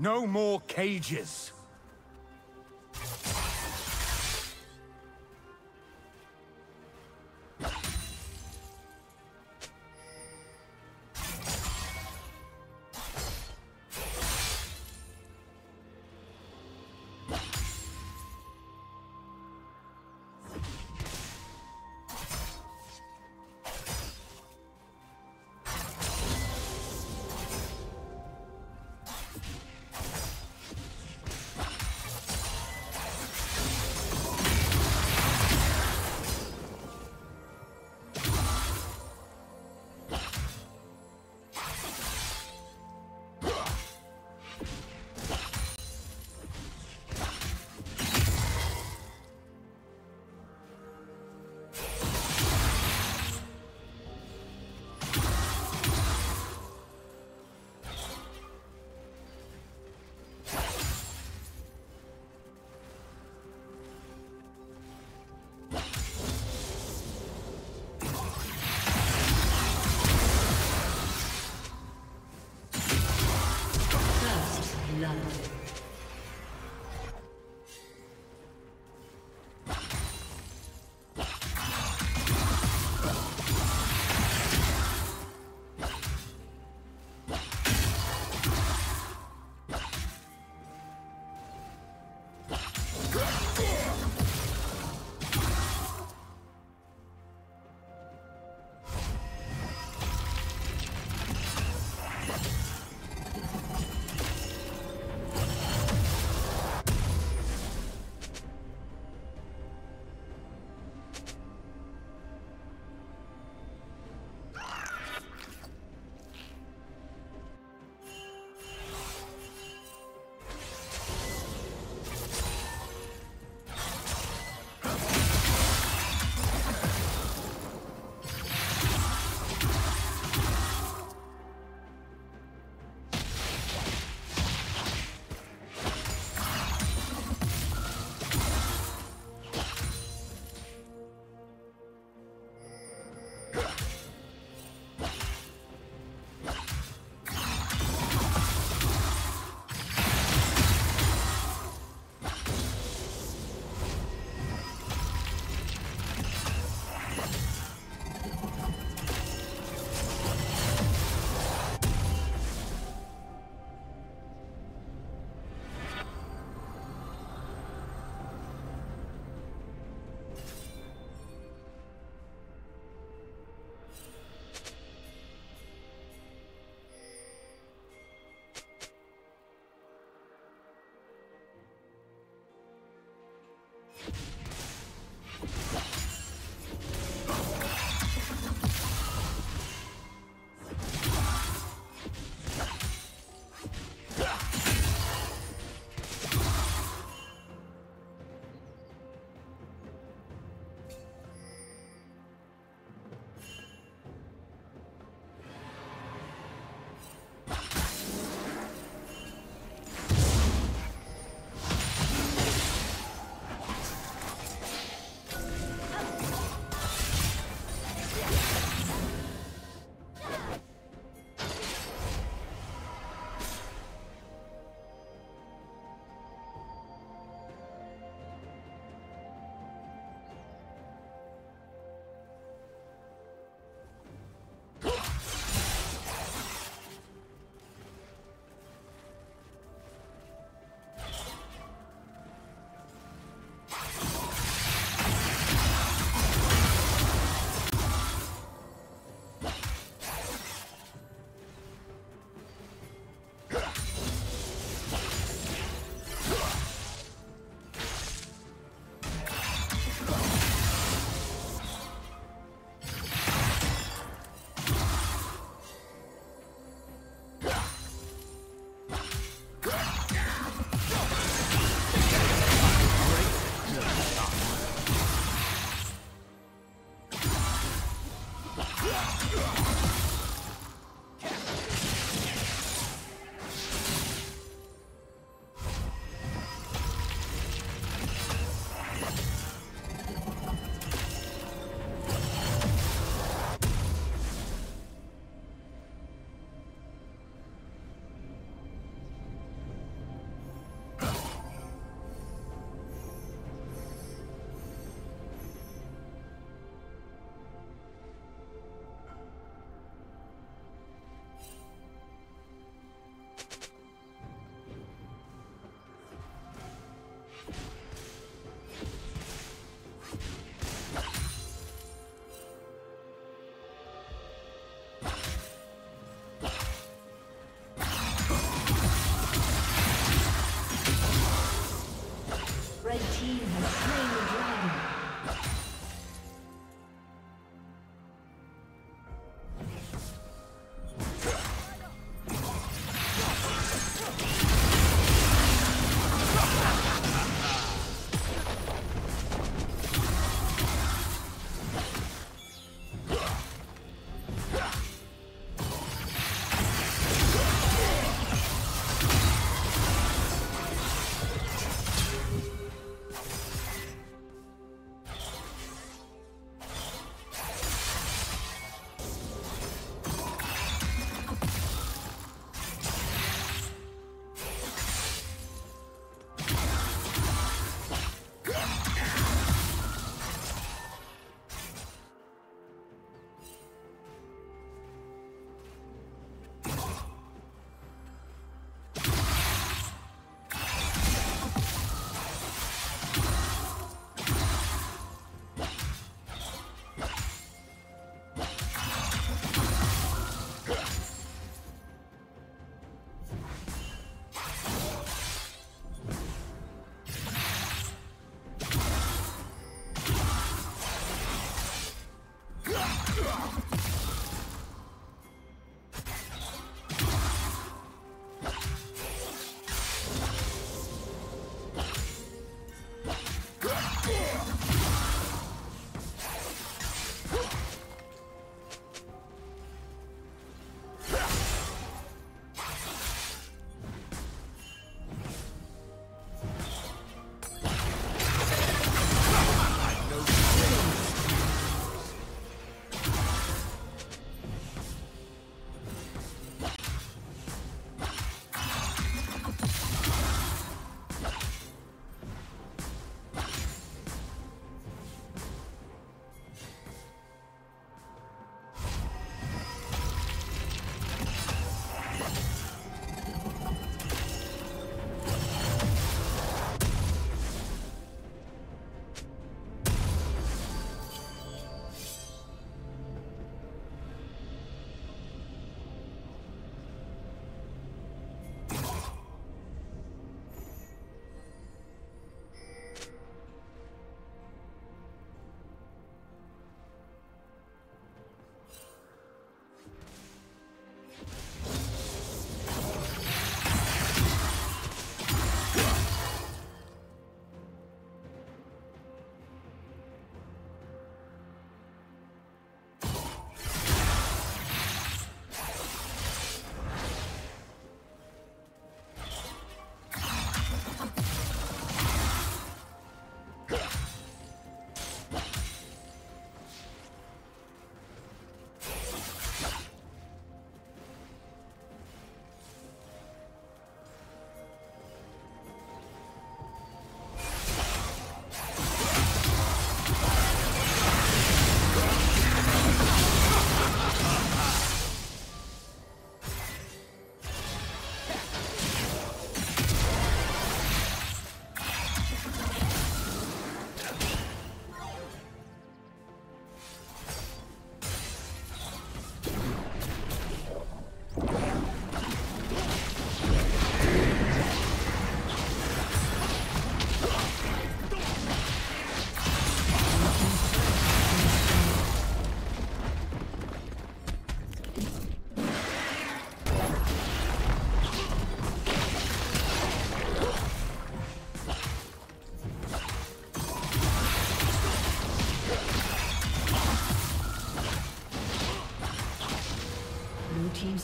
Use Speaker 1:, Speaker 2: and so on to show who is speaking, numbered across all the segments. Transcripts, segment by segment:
Speaker 1: No more cages.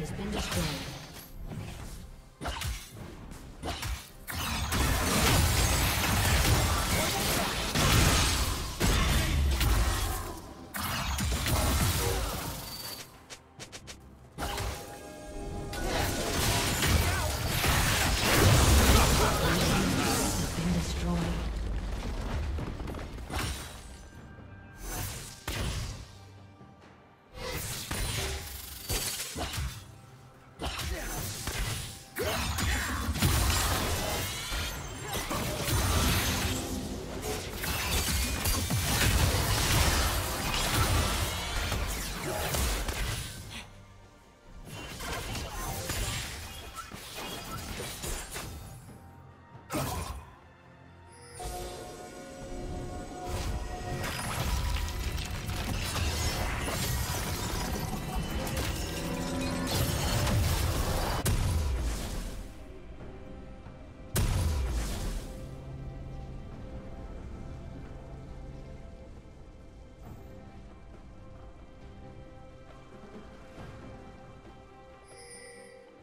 Speaker 2: Has been destroyed.